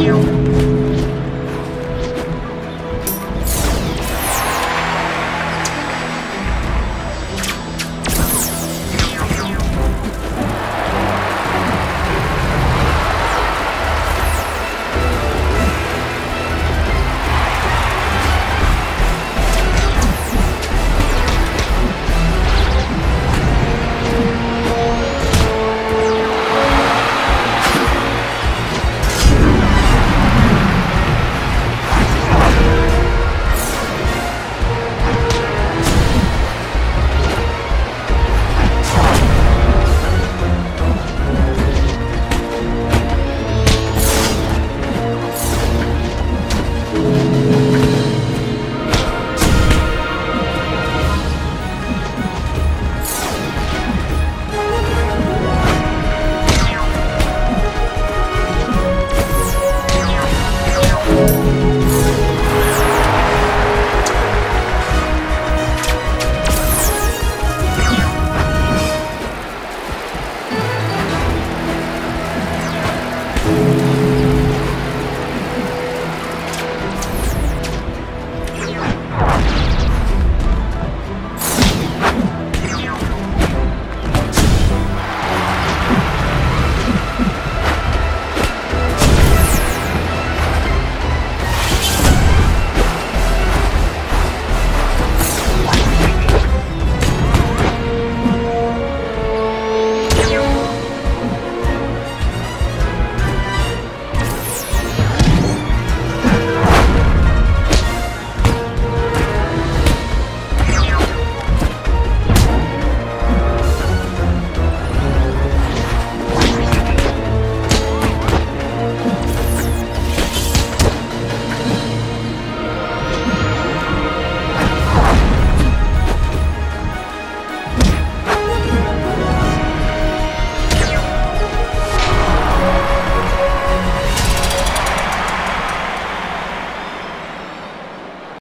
you.